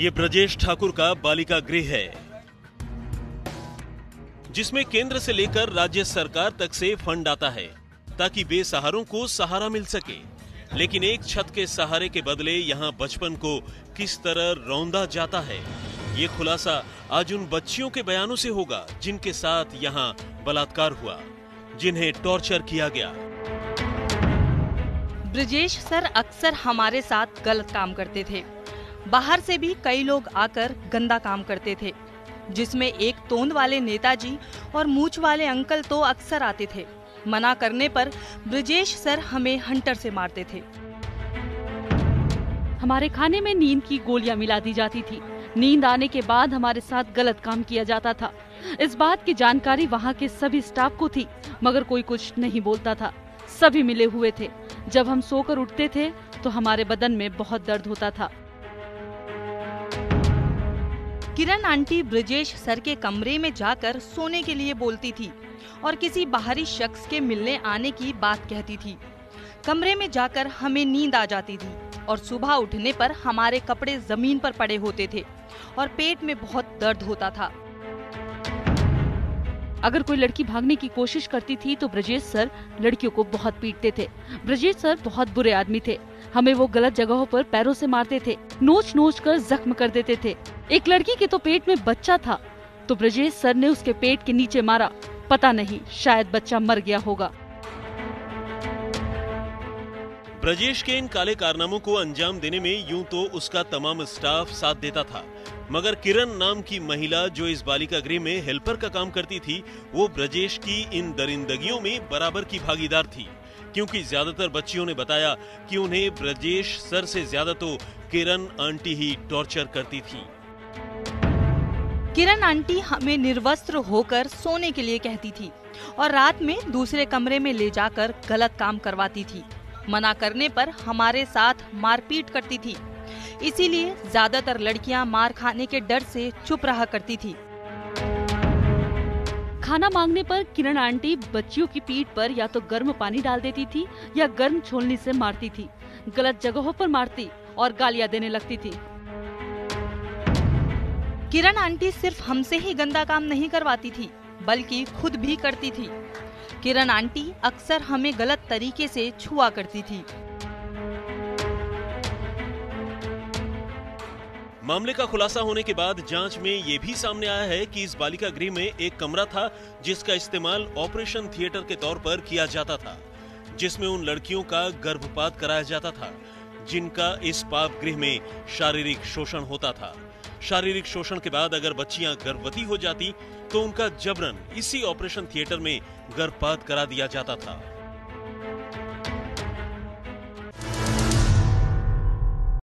ये ब्रजेश ठाकुर का बालिका गृह है, जिसमें केंद्र से लेकर राज्य सरकार तक से फंड आता है, ताकि बेसहारों को सहारा मिल सके। लेकिन एक छत के सहारे के बदले यहाँ बचपन को किस तरह रौंदा जाता है, ये खुलासा आज उन बच्चियों के बयानों से होगा, जिनके साथ यहाँ बलात्कार हुआ, जिन्हें टॉर्चर किया गया। ब्रजेश सर अक्सर हमारे साथ गलत काम करते थे। बाहर से भी कई लोग आकर गंदा काम करते थे, जिसमें एक तोंद वाले नेताजी और मूछ वाले अंकल तो अक्सर आते थे। मना करने पर ब्रजेश सर हमें हंटर से मारते थे। हमारे खाने में नींद की गोलियाँ मिला दी जाती थी। नींद आने के बाद हमारे साथ गलत काम किया जाता था। इस बात की जानकारी वहाँ के सभी स्टाफ को थी, मगर कोई कुछ नहीं बोलता था। सभी मिले हुए थे। जब हम सोकर उठते थे तो हमारे बदन में बहुत दर्द होता था। किरण आंटी ब्रजेश सर के कमरे में जाकर सोने के लिए बोलती थी और किसी बाहरी शख्स के मिलने आने की बात कहती थी। कमरे में जाकर हमें नींद आ जाती थी और सुबह उठने पर हमारे कपड़े ज़मीन पर पड़े होते थे और पेट में बहुत दर्द होता था। अगर कोई लड़की भागने की कोशिश करती थी तो ब्रजेश सर लड़कियों को बहुत पीटते थे। ब्रजेश सर बहुत बुरे आदमी थे। हमें वो गलत जगहों पर पैरों से मारते थे। नोच नोच कर जख्म कर देते थे। एक लड़की के तो पेट में बच्चा था तो ब्रजेश सर ने उसके पेट के नीचे मारा। पता नहीं, शायद बच्चा मर गया होगा। ब्रजेश के इन काले कारनामों को अंजाम देने में यूँ तो उसका तमाम स्टाफ साथ देता था। मगर किरण नाम की महिला जो इस बालिका गृह में हेल्पर का काम करती थी, वो ब्रजेश की इन दरिंदगियों में बराबर की भागीदार थी, क्योंकि ज़्यादातर बच्चियों ने बताया कि उन्हें ब्रजेश सर से ज़्यादा तो किरण आंटी ही टॉर्चर करती थी। किरण आंटी हमें निर्वस्त्र होकर सोने के लिए कहती थी और रात में दूसरे कमरे में ले जाकर गलत काम करवाती थी। मना करने पर हमारे साथ मारपीट करती थी। इसीलिए ज़्यादातर लड़कियाँ मार खाने के डर से चुप रहा करती थी। खाना मांगने पर किरण आंटी बच्चियों की पीठ पर या तो गर्म पानी डाल देती थी या गर्म छोलनी से मारती थी। गलत जगहों पर मारती और गालियाँ देने लगती थी। किरण आंटी सिर्फ़ हमसे ही गंदा काम नहीं करवाती थी, बल्कि खुद भी करती थी। किरण आंटी अक्सर हमें गलत तरीके से छुआ करती थी। मामले का खुलासा होने के बाद जाँच में ये भी सामने आया है कि इस बालिका गृह में एक कमरा था, जिसका इस्तेमाल ऑपरेशन थिएटर के तौर पर किया जाता था, जिसमें उन लड़कियों का गर्भपात कराया जाता था, जिनका इस पाप गृह में शारीरिक शोषण होता था। शारीरिक शोषण के बाद अगर बच्चियाँ गर्भवती हो जाती तो उनका जबरन इसी ऑपरेशन थिएटर में गर्भपात करा दिया जाता था।